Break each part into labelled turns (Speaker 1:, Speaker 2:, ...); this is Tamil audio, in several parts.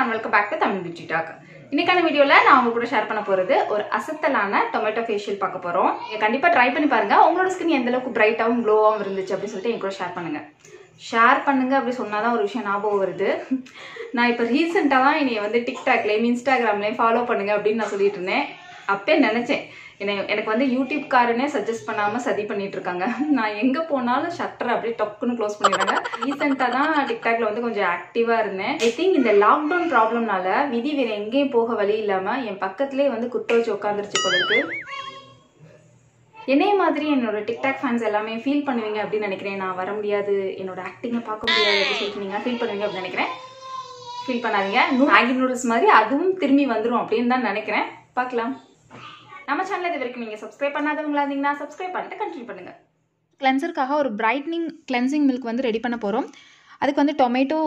Speaker 1: And welcome back to Tamil beauty talk. இன்னைக்கான வீடியோவில் நான் உங்க கூட ஷேர் பண்ண போகிறது ஒரு அசத்தலான டொமேட்டோ ஃபேஷியல் பார்க்க போகிறோம் கண்டிப்பாக ட்ரை பண்ணி பாருங்க. உங்களோட ஸ்கின் எந்த அளவுக்கு பிரைட்டாகவும் க்ளோவாகவும் இருந்துச்சு அப்படின்னு சொல்லிட்டு என் கூட ஷேர் பண்ணுங்க. ஷேர் பண்ணுங்க அப்படி சொன்னால் தான் ஒரு விஷயம் ஞாபகம் வருது. நான் இப்போ ரீசெண்டாக தான் என்னை வந்து டிக்டாக்லேயும் இன்ஸ்டாகிராம்லேயும் ஃபாலோ பண்ணுங்க அப்படின்னு நான் சொல்லிட்டு இருந்தேன். அப்பே நினச்சேன். என்னை எனக்கு வந்து யூடியூப்காரனே சஜஸ்ட் பண்ணாமல் சதி பண்ணிட்டு இருக்காங்க நான் எங்கே போனாலும் ஷட்டர் அப்படியே டக்குன்னு க்ளோஸ் பண்ணிடுறாங்க ரீசெண்டாக தான் டிக்டாக்ல வந்து கொஞ்சம் ஆக்டிவாக இருந்தேன். ஐ திங்க் இந்த லாக்டவுன் ப்ராப்ளம்னால விதி வேற எங்கேயும் போக வழி இல்லாமல் என் பக்கத்துலேயே வந்து குத்த வச்சு உட்காந்துருச்சு போல என்னைய மாதிரி என்னோட டிக்டாக் ஃபேன்ஸ் எல்லாமே ஃபீல் பண்ணுவீங்க அப்படின்னு நினைக்கிறேன். நான் வர முடியாது. என்னோட ஆக்டிங்கை பார்க்க முடியாது அப்படின்னு சொல்லிட்டு நீங்கள் ஃபீல் பண்ணுவீங்க அப்படின்னு நினைக்கிறேன். ஃபீல் பண்ணாதீங்க. மேகி நூடுல்ஸ் மாதிரி அதுவும் திரும்பி வந்துடும் அப்படின்னு தான் நினைக்கிறேன். பார்க்கலாம். நம்ம சேனல் இது வரைக்கும் நீங்கள் சப்ஸ்கிரைப் பண்ணாதவங்களா இருந்தீங்கன்னா சப்ஸ்கிரைப் பண்ணிட்டு கண்டினியூ பண்ணுங்கள் கிளென்சருக்காக ஒரு பிரைட்னிங் கிளென்சிங் மில்க் வந்து ரெடி பண்ண போகிறோம் அதுக்கு வந்து டொமேட்டோ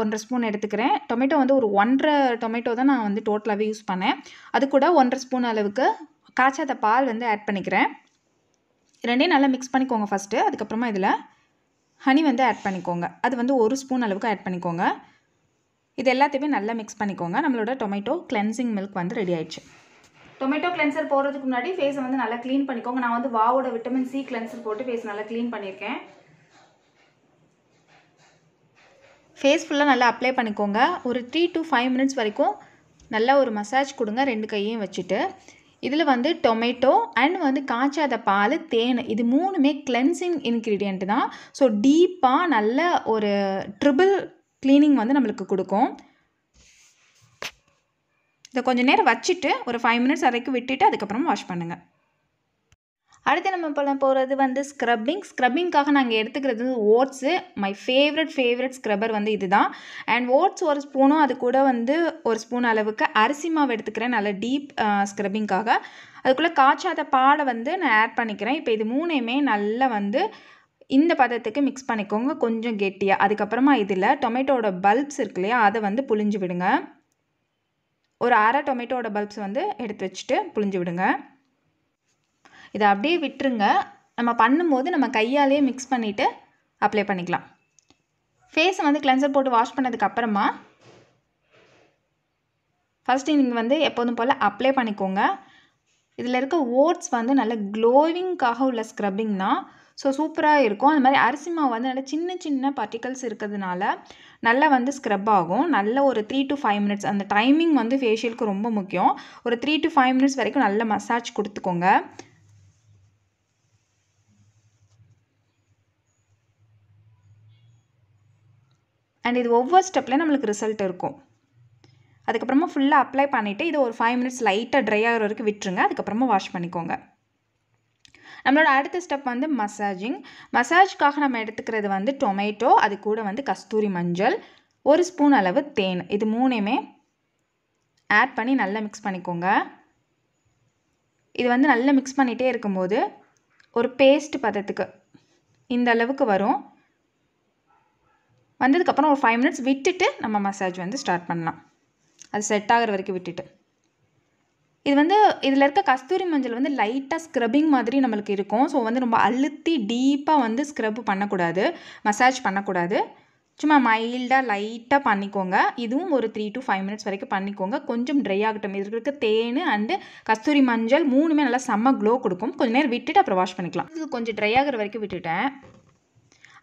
Speaker 1: ஒன்றரை ஸ்பூன் எடுத்துக்கிறேன். டொமேட்டோ வந்து ஒரு ஒன்றரை டொமேட்டோ தான் நான் வந்து டோட்டலாகவே யூஸ் பண்ணேன். அது கூட ஒன்றரை ஸ்பூன் அளவுக்கு காய்ச்சாத பால் வந்து ஆட் பண்ணிக்கிறேன். ரெண்டையும் நல்லா மிக்ஸ் பண்ணிக்கோங்க ஃபஸ்ட்டு அதுக்கப்புறமா இதில் ஹனி வந்து ஆட் பண்ணிக்கோங்க. அது வந்து ஒரு ஸ்பூன் அளவுக்கு ஆட் பண்ணிக்கோங்க. இது எல்லாத்தையுமே நல்லா மிக்ஸ் பண்ணிக்கோங்க. நம்மளோட டொமேட்டோ கிளென்சிங் மில்க் வந்து ரெடி ஆயிடுச்சு. டொமேட்டோ கிளென்சர் போடுறதுக்கு முன்னாடி ஃபேஸை வந்து நல்லா க்ளீன் பண்ணிக்கோங்க. நான் வந்து வாவோட விட்டமின் சி கிளென்சர் போட்டு ஃபேஸ் நல்லா க்ளீன் பண்ணியிருக்கேன். ஃபேஸ் ஃபுல்லாக நல்லா அப்ளை பண்ணிக்கோங்க. ஒரு த்ரீ டு ஃபைவ் மினிட்ஸ் வரைக்கும் நல்லா ஒரு மசாஜ் கொடுங்க ரெண்டு கையையும் வச்சுட்டு. இதில் வந்து டொமேட்டோ அண்ட் வந்து காய்ச்சாத பால் தேன் இது மூணுமே கிளென்சிங் இன்க்ரீடியண்ட்டு தான். ஸோ டீப்பாக நல்ல ஒரு ட்ரிபிள் க்ளீனிங் வந்து நம்மளுக்கு கொடுக்கும். இதை கொஞ்சம் நேரம் வச்சுட்டு ஒரு ஃபைவ் மினிட்ஸ் வரைக்கும் விட்டுட்டு அதுக்கப்புறம் வாஷ் பண்ணுங்கள் அடுத்து நம்ம பண்ண போகிறது வந்து ஸ்க்ரப்பிங் ஸ்க்ரப்பிங்காக நாங்கள் எடுத்துக்கிறது oats my favourite favourite scrubber வந்து இதுதான். அண்ட் ஓட்ஸ் ஒரு ஸ்பூனும் அது கூட வந்து ஒரு ஸ்பூன் அளவுக்கு அரிசி மாவு எடுத்துக்கிறேன். நல்ல டீப் ஸ்க்ரப்பிங்காக அதுக்குள்ளே காய்ச்சாத பாலை வந்து நான் ஆட் பண்ணிக்கிறேன். இப்போ இது மூணையுமே நல்லா வந்து இந்த பதத்துக்கு மிக்ஸ் பண்ணிக்கோங்க. கொஞ்சம் கெட்டியாக அதுக்கப்புறமா இதில் டொமேட்டோட பல்ப்ஸ் இருக்கு இல்லையா அதை வந்து புழிஞ்சு விடுங்க. ஒரு அரை டொமேட்டோட பல்ப்ஸ் வந்து எடுத்து வச்சுட்டு புழிஞ்சு விடுங்க. இதை அப்படியே விட்டுருங்க. நம்ம பண்ணும்போது நம்ம கையாலேயே மிக்ஸ் பண்ணிவிட்டு அப்ளை பண்ணிக்கலாம். ஃபேஸை வந்து கிளென்சர் போட்டு வாஷ் பண்ணதுக்கப்புறமா ஃபஸ்ட்டு நீங்கள் வந்து எப்போதும் போல் அப்ளை பண்ணிக்கோங்க. இதில் இருக்க ஓட்ஸ் வந்து நல்ல க்ளோவிங்காக உள்ள ஸ்க்ரப்பிங் தான். ஸோ சூப்பராக இருக்கும். அந்த மாதிரி அரிசி மாவு வந்து நல்ல சின்ன சின்ன பார்ட்டிகல்ஸ் இருக்கிறதுனால நல்லா வந்து ஸ்க்ரப் ஆகும். நல்ல ஒரு த்ரீ டு ஃபைவ் மினிட்ஸ் அந்த டைமிங் வந்து ஃபேஷியலுக்கு ரொம்ப முக்கியம். ஒரு த்ரீ டு ஃபைவ் மினிட்ஸ் வரைக்கும் நல்ல மசாஜ் கொடுத்துக்கோங்க. அண்ட் இது ஒவ்வொரு ஸ்டெப்பில் நம்மளுக்கு ரிசல்ட் இருக்கும். அதுக்கப்புறமா ஃபுல்லாக அப்ளை பண்ணிவிட்டு இது ஒரு ஃபைவ் மினிட்ஸ் லைட்டாக ட்ரை ஆகிற வரைக்கும் விட்டுருங்க. அதுக்கப்புறமா வாஷ் பண்ணிக்கோங்க. நம்மளோட அடுத்த ஸ்டெப் வந்து மசாஜிங் மசாஜ்க்காக நம்ம எடுத்துக்கிறது வந்து டொமேட்டோ அது கூட வந்து கஸ்தூரி மஞ்சள் ஒரு ஸ்பூன் அளவு தேன். இது மூணையுமே ஆட் பண்ணி நல்லா மிக்ஸ் பண்ணிக்கோங்க. இது வந்து நல்லா மிக்ஸ் பண்ணிகிட்டே இருக்கும்போது ஒரு பேஸ்ட் பதத்துக்கு இந்த அளவுக்கு வரும். வந்ததுக்கப்புறம் ஒரு ஃபைவ் மினிட்ஸ் விட்டுட்டு நம்ம மசாஜ் வந்து ஸ்டார்ட் பண்ணலாம். அது செட் ஆகிற வரைக்கும் விட்டுட்டு. இது வந்து இதில் இருக்க கஸ்தூரி மஞ்சள் வந்து லைட்டாக ஸ்க்ரப்பிங் மாதிரி நம்மளுக்கு இருக்கும். ஸோ வந்து ரொம்ப அழுத்தி டீப்பாக வந்து ஸ்க்ரப் பண்ணக்கூடாது. மசாஜ் பண்ணக்கூடாது. சும்மா மைல்டாக லைட்டாக பண்ணிக்கோங்க. இதுவும் ஒரு த்ரீ டு ஃபைவ் மினிட்ஸ் வரைக்கும் பண்ணிக்கோங்க. கொஞ்சம் ட்ரை ஆகட்டும். இதுக்கு இருக்க தேன் அண்டு கஸ்தூரி மஞ்சள் மூணுமே நல்லா செம்ம க்ளோ கொடுக்கும். கொஞ்சம் நேரம் விட்டுட்டு அப்புறம் வாஷ் பண்ணிக்கலாம். இது கொஞ்சம் ட்ரை ஆகிற வரைக்கும் விட்டுட்டேன்.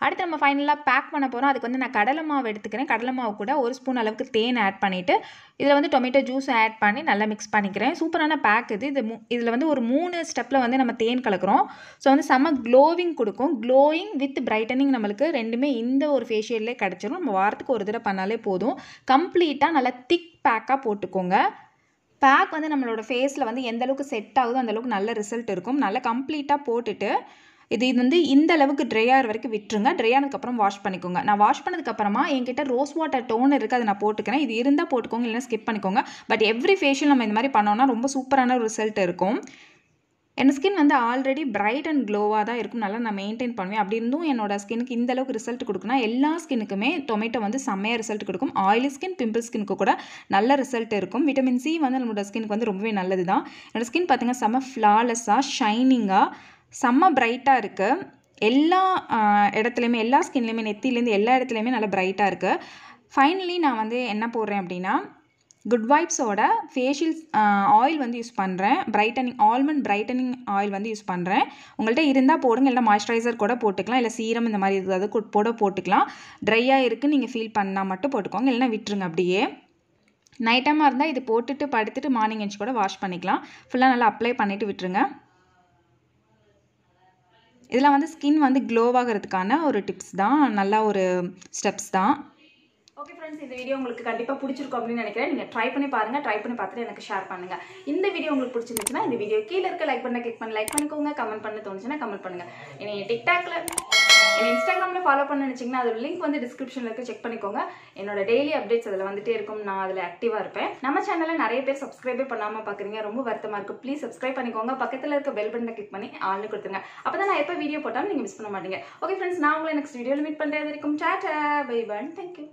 Speaker 1: அடுத்து நம்ம ஃபைனலாக பேக் பண்ண போகிறோம் அதுக்கு வந்து நான் கடலை மாவு எடுத்துக்கிறேன். கடலை மாவு கூட ஒரு ஸ்பூன் அளவுக்கு தேன் ஆட் பண்ணிவிட்டு இதில் வந்து டொமேட்டோ ஜூஸ் ஆட் பண்ணி நல்லா மிக்ஸ் பண்ணிக்கிறேன். சூப்பரான பேக் இது. இது இதில் வந்து ஒரு மூணு ஸ்டெப்பில் வந்து நம்ம தேன் கலக்கிறோம். ஸோ வந்து செம்ம க்ளோவிங் கொடுக்கும். க்ளோயிங் வித் பிரைட்டனிங் நம்மளுக்கு ரெண்டுமே இந்த ஒரு ஃபேஷியல்லே கிடச்சிரும். நம்ம வாரத்துக்கு ஒரு தடவை பண்ணாலே போதும். கம்ப்ளீட்டாக நல்லா திக் பேக்காக போட்டுக்கோங்க. பேக் வந்து நம்மளோட ஃபேஸில் வந்து எந்த அளவுக்கு செட் ஆகுதோ அந்தளவுக்கு நல்ல ரிசல்ட் இருக்கும். நல்லா கம்ப்ளீட்டாக போட்டுட்டு இது இது வந்து இந்த அளவுக்கு ட்ரை ஆகிற வரைக்கும் விட்டுருங்க. ட்ரை ஆனதுக்கப்புறம் வாஷ் பண்ணிக்கோங்க. நான் வாஷ் பண்ணதுக்கப்புறமா என்கிட்ட ரோஸ் வாட்டர் டோன் இருக்குது அதை நான் போட்டுக்கிறேன். இது இருந்தால் போட்டுக்கோங்க இல்லைன்னா ஸ்கிப் பண்ணிக்கோங்க. பட் எவ்ரி ஃபேஷியல் நம்ம இந்த மாதிரி பண்ணோம்னா ரொம்ப சூப்பரான ஒரு ரிசல்ட் இருக்கும். என் ஸ்கின் வந்து ஆல்ரெடி பிரைட் அண்ட் க்ளோவாக தான் இருக்கும். நல்லா நான் மெயின்டைன் பண்ணுவேன். அப்படி இருந்தும் என்னோட ஸ்கினுக்கு இந்த அளவுக்கு ரிசல்ட் கொடுக்குன்னா எல்லா ஸ்கின்னுக்குமே டொமேட்டோ வந்து செம்மையாக ரிசல்ட் கொடுக்கும். ஆயிலி ஸ்கின் பிம்பிள் ஸ்கினுக்கு கூட நல்ல ரிசல்ட் இருக்கும். விட்டமின் சி வந்து நம்மளோட ஸ்கினுக்கு வந்து ரொம்பவே நல்லது தான் என்னோடய ஸ்கின் பார்த்திங்கன்னா செம்ம ஃப்ளாலெஸ்ஸாக ஷைனிங்காக செம்ம பிரைட்டாக இருக்குது எல்லா இடத்துலையுமே எல்லா ஸ்கின்லேயுமே நெத்திலேருந்து எல்லா இடத்துலையுமே நல்லா பிரைட்டாக இருக்குது ஃபைனலி நான் வந்து என்ன போடுறேன் அப்படின்னா குட் வைப்ஸோட ஃபேஷியல் ஆயில் வந்து யூஸ் பண்ணுறேன் பிரைட்டனிங் ஆல்மண்ட் பிரைட்டனிங் ஆயில் வந்து யூஸ் பண்ணுறேன் உங்கள்கிட்ட இருந்தால் போடுங்க. இல்லை மாய்ஸ்சரைசர் கூட போட்டுக்கலாம். இல்லை சீரம் இந்த மாதிரி ஏதாவது போட போட்டுக்கலாம். ட்ரையாக இருக்குது நீங்கள் ஃபீல் பண்ணால் மட்டும் போட்டுக்கோங்க. இல்லைன்னா விட்டுருங்க அப்படியே. நைட் டைமாக இருந்தால் இது போட்டுட்டு படுத்துட்டு மார்னிங் எஞ்சி கூட வாஷ் பண்ணிக்கலாம். ஃபுல்லாக நல்லா அப்ளை பண்ணிவிட்டு விட்டுருங்க. இதெல்லாம் வந்து ஸ்கின் வந்து க்ளோவாகிறதுக்கான ஒரு டிப்ஸ் தான். நல்ல ஒரு ஸ்டெப்ஸ் தான். ஓகே ஃப்ரெண்ட்ஸ் இந்த வீடியோ உங்களுக்கு கண்டிப்பாக பிடிச்சிருக்கும் அப்படின்னு நினைக்கிறேன். நீங்கள் ட்ரை பண்ணி பாருங்கள் ட்ரை பண்ணி பார்த்துட்டு எனக்கு ஷேர் பண்ணுங்கள் இந்த வீடியோ உங்களுக்கு பிடிச்சிருந்துச்சுன்னா இந்த வீடியோ கீழே இருக்க லைக் பண்ண கிளிக் பண்ணி லைக் பண்ணிக்கோங்க. கமெண்ட் பண்ண தோணுச்சுன்னா கமெண்ட் பண்ணுங்கள் என்னை டிக்டாக்ல என்னை இன்ஸ்டாகிராமில் ஃபாலோ பண்ண நினச்சிங்கன்னா அதோட லிங்க் வந்து டிஸ்கிரிப்ஷனில் இருக்க. செக் பண்ணிக்கோங்க. என்னோட டெய்லி அப்டேட்ஸ் அதில் வந்துட்டே இருக்கும். நான் அதில் ஆக்டிவாக இருப்பேன். நம்ம சேனலில் நிறைய பேர் சப்ஸ்கிரைபே பண்ணாமல் பார்க்குறீங்க ரொம்ப வருத்தமாக இருக்குது ப்ளீஸ் சப்ஸ்கிரைப் பண்ணிக்கோங்க. பக்கத்தில் இருக்க பெல் பட்டனை கிளிக் பண்ணி ஆள்னு கொடுத்துருங்க. அப்போ தான் நான் எப்போ வீடியோ போட்டாலும் நீங்கள் மிஸ் பண்ண மாட்டீங்க. ஓகே ஃப்ரெண்ட்ஸ் நான் உங்களை நெக்ஸ்ட் வீடியோவில் மீட் பண்ணுறது வரைக்கும். டாட்டா பை பன் தேங்க்யூ